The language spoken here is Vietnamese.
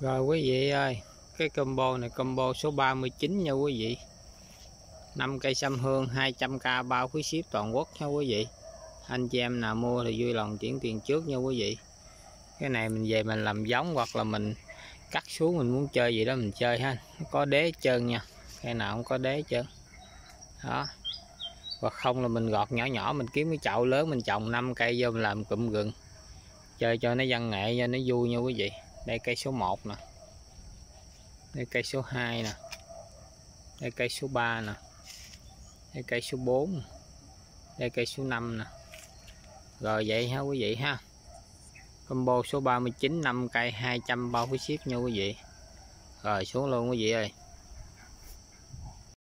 Rồi quý vị ơi, cái combo này combo số 39 nha quý vị. 5 cây sâm hương 200k bao phí ship toàn quốc nha quý vị. Anh chị em nào mua thì vui lòng chuyển tiền trước nha quý vị. Cái này mình về mình làm giống hoặc là mình cắt xuống mình muốn chơi gì đó mình chơi ha. Có đế trơn nha. Cây nào không có đế trơn. Đó. Hoặc không là mình gọt nhỏ nhỏ mình kiếm cái chậu lớn mình trồng 5 cây vô mình làm cụm gừng Chơi cho nó văn nghệ cho nó vui nha quý vị đây, cây số 1 nè. Đây, cây số 2 nè. Đây, cây số 3 nè. Đây, cây số 4 đây, cây số 5 nè. Rồi, vậy ha quý vị ha. Combo số 39 5 cây 200 bao phí ship nha quý vị. Rồi, xuống luôn quý vị ơi.